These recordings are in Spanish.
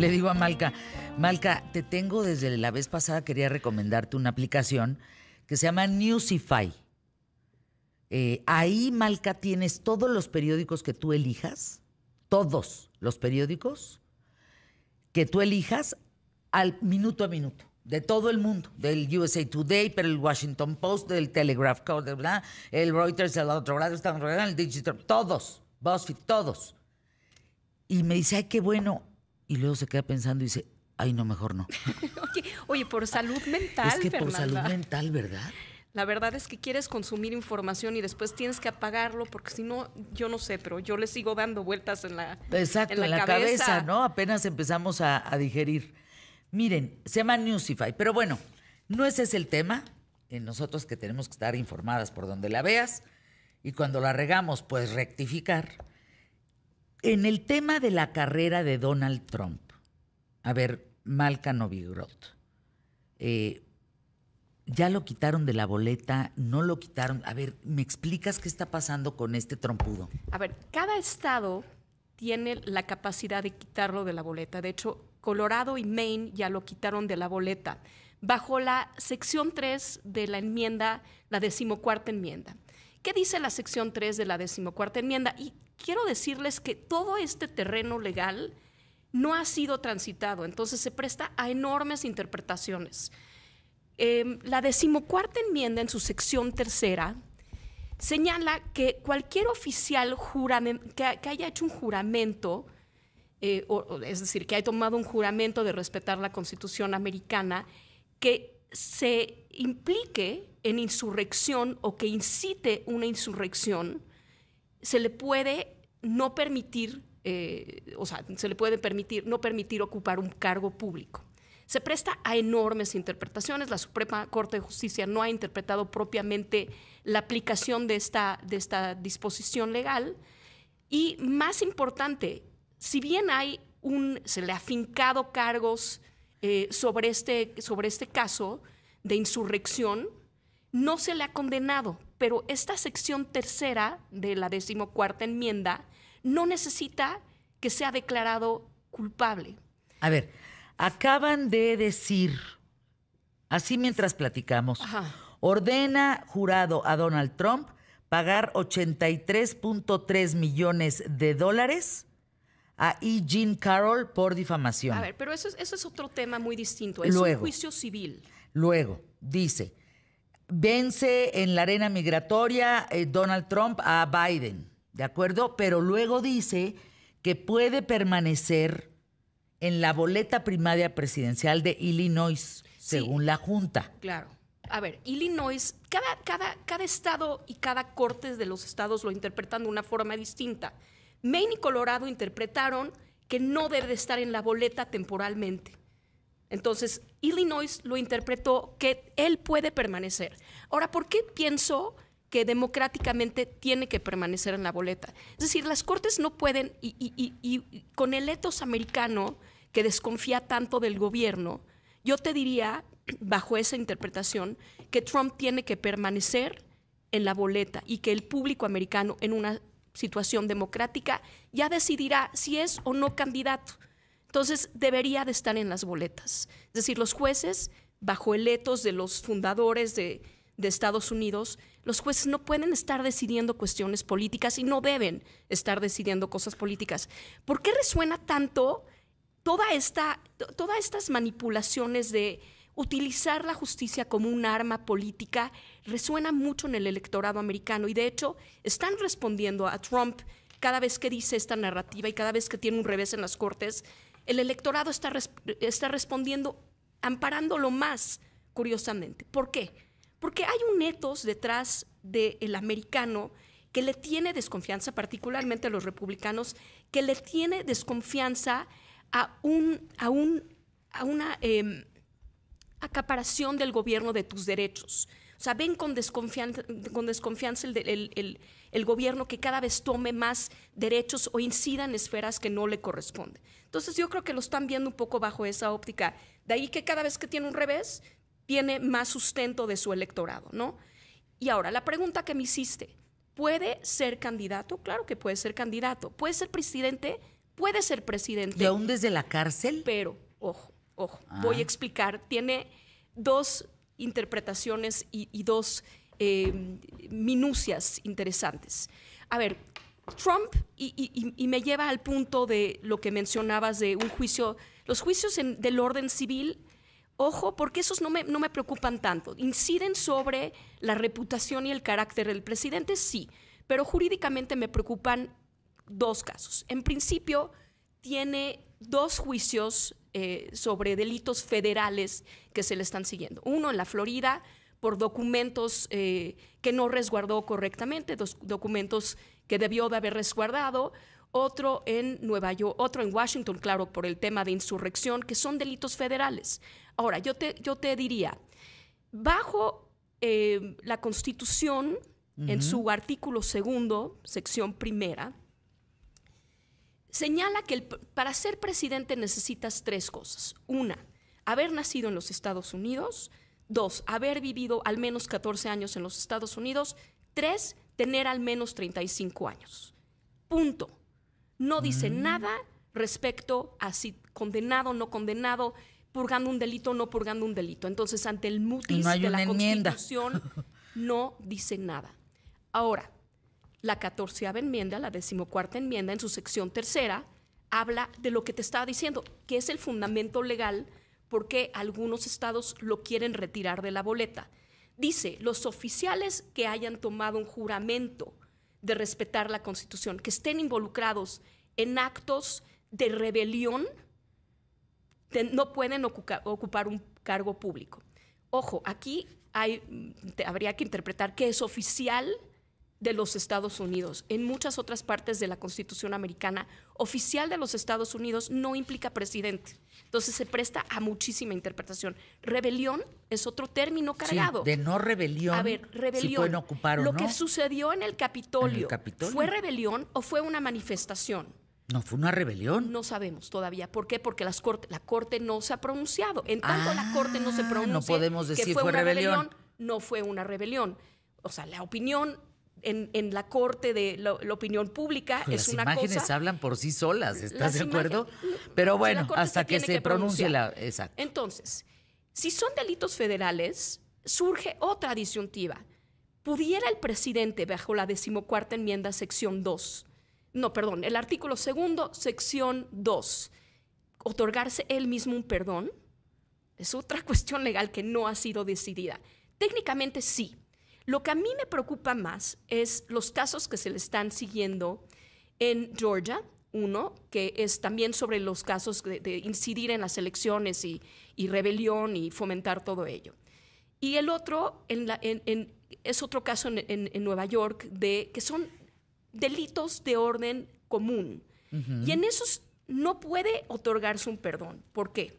Le digo a Malca, Malca, te tengo desde la vez pasada, quería recomendarte una aplicación que se llama Newsify. Eh, ahí, Malca, tienes todos los periódicos que tú elijas, todos los periódicos que tú elijas al minuto a minuto, de todo el mundo, del USA Today, pero el Washington Post, del Telegraph, el Reuters, el otro lado, el Digital, todos, BuzzFeed, todos. Y me dice, ay, qué bueno. Y luego se queda pensando y dice, ay, no, mejor no. oye, por salud mental. Es que por salud mental, ¿verdad? La verdad es que quieres consumir información y después tienes que apagarlo porque si no, yo no sé, pero yo le sigo dando vueltas en la, Exacto, en la, cabeza. ¿no? Apenas empezamos a, digerir. Miren, se llama Newsify, pero bueno, no ese es el tema. En nosotros que tenemos que estar informadas por donde la veas y cuando la regamos, pues rectificar. En el tema de la carrera de Donald Trump, a ver, Malca Novigrot, eh, ya lo quitaron de la boleta, no lo quitaron. A ver, ¿me explicas qué está pasando con este trompudo? A ver, cada estado tiene la capacidad de quitarlo de la boleta. De hecho, Colorado y Maine ya lo quitaron de la boleta, bajo la sección 3 de la enmienda, la decimocuarta enmienda. ¿Qué dice la sección 3 de la decimocuarta enmienda? Y quiero decirles que todo este terreno legal no ha sido transitado, entonces se presta a enormes interpretaciones. Em, la decimocuarta enmienda en su sección tercera señala que cualquier oficial que, haya hecho un juramento, eh, es decir, que haya tomado un juramento de respetar la Constitución americana, que se implique en insurrección o que incite una insurrección, se le puede no permitir, eh, o sea, se le puede permitir, no permitir ocupar un cargo público se presta a enormes interpretaciones. La Suprema Corte de Justicia no ha interpretado propiamente la aplicación de esta, de esta disposición legal. Y más importante, si bien hay un, se le ha fincado cargos eh, sobre, este, sobre este caso de insurrección, no se le ha condenado, pero esta sección tercera de la decimocuarta enmienda no necesita que sea declarado culpable. A ver, acaban de decir, así mientras platicamos, ordena jurado a Donald Trump pagar 83.3 millones de dólares a E. Jean Carroll por difamación. A ver, pero eso, es otro tema muy distinto. Es un juicio civil. Luego, dice, vence en la arena migratoria eh, Donald Trump a Biden, ¿de acuerdo? Pero luego dice que puede permanecer en la boleta primaria presidencial de Illinois, según la Junta. Claro. A ver, Illinois, cada, cada, cada estado y cada corte de los estados lo interpretan de una forma distinta. Maine y Colorado interpretaron que no debe estar en la boleta temporalmente. Entonces, Illinois lo interpretó que él puede permanecer. Ahora, ¿por qué pienso que democráticamente tiene que permanecer en la boleta? Es decir, las cortes no pueden, y, con el etos americano, que desconfía tanto del gobierno, yo te diría, bajo esa interpretación, que Trump tiene que permanecer en la boleta y que el público americano en una situación democrática ya decidirá si es o no candidato. Entonces debería de estar en las boletas. Es decir, los jueces, bajo el etos de los fundadores de, de Estados Unidos, los jueces no pueden estar decidiendo cuestiones políticas y no deben estar decidiendo cosas políticas. ¿Por qué resuena tanto toda esta, todas estas manipulaciones de utilizar la justicia como un arma política resuena mucho en el electorado americano y de hecho están respondiendo a Trump cada vez que dice esta narrativa y cada vez que tiene un revés en las cortes, el electorado está, está respondiendo amparándolo más, curiosamente. ¿Por qué? Porque hay un etos detrás del americano que le tiene desconfianza, particularmente a los republicanos, que le tiene desconfianza a, un, a, un, a una em, acaparación del gobierno de tus derechos. O sea, ven con desconfianza, con desconfianza el, el, gobierno que cada vez tome más derechos o incida en esferas que no le corresponden. Entonces yo creo que lo están viendo un poco bajo esa óptica. De ahí que cada vez que tiene un revés, tiene más sustento de su electorado, ¿no? Y ahora, la pregunta que me hiciste, ¿puede ser candidato? Claro que puede ser candidato. ¿Puede ser presidente? puede ser presidente. ¿Y aún desde la cárcel? Pero, ojo, ojo, voy Ah. a explicar. Tiene dos interpretaciones y, y dos eh, minucias interesantes. A ver, Trump, y, y- y- y me lleva al punto de lo que mencionabas de un juicio, los juicios en- del orden civil, ojo, porque esos no me, no me preocupan tanto. ¿Inciden sobre la reputación y el carácter del presidente? Sí, pero jurídicamente me preocupan dos casos. En principio, tiene dos juicios eh, sobre delitos federales que se le están siguiendo. Uno en la Florida por documentos eh, que no resguardó correctamente, dos documentos que debió de haber resguardado. Otro en Nueva York, otro en Washington, claro, por el tema de insurrección, que son delitos federales. Ahora, yo te, yo te diría, bajo eh, la Constitución, en su artículo segundo, sección primera, señala que el- para ser presidente necesitas tres cosas. Una, haber nacido en los Estados Unidos. Dos, haber vivido al menos 14 años en los Estados Unidos. Tres, tener al menos 35 años. Punto. No dice nada respecto a si condenado o no condenado, purgando un delito o no purgando un delito. Entonces, ante el mutis no de la enmienda. Constitución, no dice nada. Ahora, la catorceava enmienda, la decimocuarta enmienda, en su sección tercera, habla de lo que te estaba diciendo, que es el fundamento legal porque algunos estados lo quieren retirar de la boleta. Dice, los oficiales que hayan tomado un juramento de respetar la Constitución, que estén involucrados en actos de rebelión, no pueden ocupar un cargo público. Ojo, aquí hay, habría que interpretar qué es oficial de los Estados Unidos. En muchas otras partes de la Constitución americana, oficial de los Estados Unidos no implica presidente. Entonces se presta a muchísima interpretación. Rebelión es otro término Sí, cargado. de no rebelión. A ver, Si rebelión. pueden ocupar o Lo no. que sucedió en el Capitolio, ¿En el Capitolio? ¿fue rebelión o fue una manifestación? No, fue una rebelión. No sabemos todavía. ¿Por qué? Porque las corte- la Corte no se ha pronunciado. En tanto la Corte no se Ah, pronuncia no podemos que decir fue, fue una rebelión. no fue una rebelión. O sea, la opinión en, en la Corte de la, la opinión pública Las es una imágenes cosa... hablan por sí solas, ¿estás Las de acuerdo? imágenes- Pero bueno, hasta que se pronuncie la... Exacto. Entonces, si son delitos federales, surge otra disyuntiva. ¿Pudiera el presidente, bajo la decimocuarta enmienda, sección 2, no, perdón, el artículo segundo, sección 2, otorgarse él mismo un perdón? Es otra cuestión legal que no ha sido decidida. Técnicamente sí. Lo que a mí me preocupa más es los casos que se le están siguiendo en Georgia, uno, que es también sobre los casos de, de incidir en las elecciones y, y rebelión y fomentar todo ello. Y el otro en la- en- en- es otro caso en, Nueva York de que son delitos de orden común. Y en esos no puede otorgarse un perdón. ¿Por qué?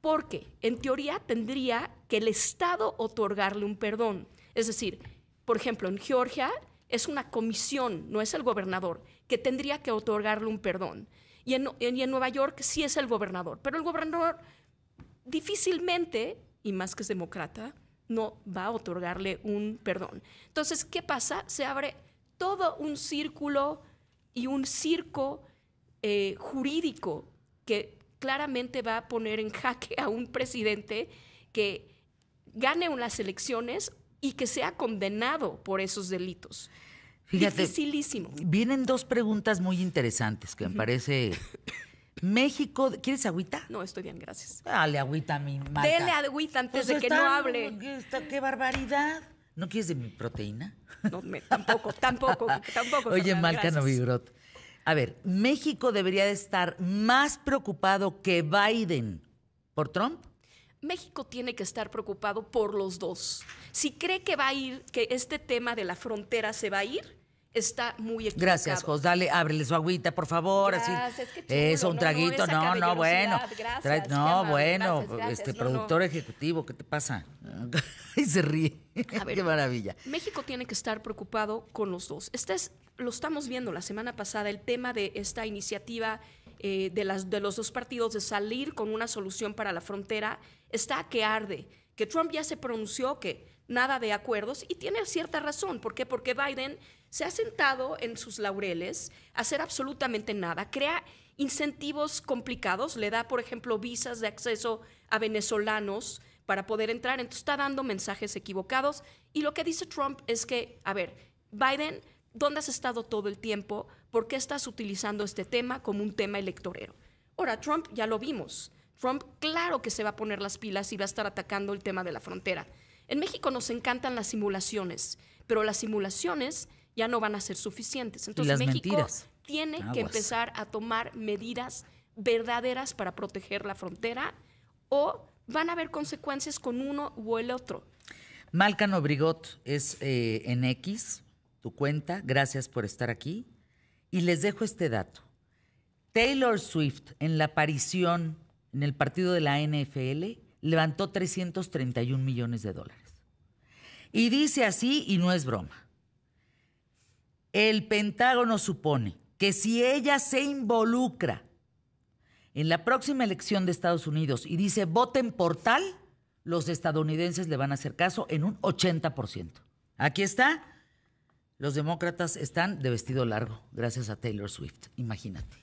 Porque en teoría tendría que el Estado otorgarle un perdón. Es decir, por ejemplo, en Georgia es una comisión, no es el gobernador, que tendría que otorgarle un perdón. Y en, Nueva York sí es el gobernador. Pero el gobernador difícilmente, y más que es demócrata, no va a otorgarle un perdón. Entonces, ¿qué pasa? Se abre todo un círculo y un circo eh, jurídico que claramente va a poner en jaque a un presidente que gane unas elecciones y que sea condenado por esos delitos. Fíjate, Dificilísimo. vienen dos preguntas muy interesantes que me parece... México, ¿quieres agüita? No, estoy bien, gracias. Dale agüita a mi Marta. Dele agüita antes Pues de que está- no hable. ¿qué, está- qué barbaridad. ¿No quieres de mi proteína? No, me- tampoco, tampoco, tampoco. Oye, Malca. Novigrot. A ver, México debería de estar más preocupado que Biden por Trump. México tiene que estar preocupado por los dos. Si cree que va a ir, que este tema de la frontera se va a ir, está muy equivocado. Gracias, Jos. Dale, ábrele su agüita, por favor. así. Gracias, qué chulo. Eso, un No, traguito. No, no, bueno. Gracias, Trae- no, bueno. Gracias, gracias. Este No, productor no. ejecutivo, ¿qué te pasa? y se ríe. A ver. Qué maravilla. México tiene que estar preocupado con los dos. Este es, lo estamos viendo la semana pasada, el tema de esta iniciativa eh, de, las, de los dos partidos de salir con una solución para la frontera está que arde. Que Trump ya se pronunció que nada de acuerdos y tiene cierta razón. ¿Por qué? Porque Biden se ha sentado en sus laureles a hacer absolutamente nada, crea incentivos complicados, le da, por ejemplo, visas de acceso a venezolanos para poder entrar, entonces está dando mensajes equivocados. Y lo que dice Trump es que, a ver, Biden, ¿dónde has estado todo el tiempo? ¿Por qué estás utilizando este tema como un tema electorero? Ahora, Trump ya lo vimos. Trump claro que se va a poner las pilas y va a estar atacando el tema de la frontera. En México nos encantan las simulaciones, pero las simulaciones ya no van a ser suficientes. Entonces México tiene que empezar a tomar medidas verdaderas para proteger la frontera o van a haber consecuencias con uno u el otro. Malcan Obrigot es eh, en X, tu cuenta. Gracias por estar aquí. Y les dejo este dato. Taylor Swift, en la aparición en el partido de la NFL, levantó 331 millones de dólares. Y dice así, y no es broma. El Pentágono supone que si ella se involucra en la próxima elección de Estados Unidos y dice voten por tal, los estadounidenses le van a hacer caso en un 80%. Aquí está. Los demócratas están de vestido largo, gracias a Taylor Swift. Imagínate.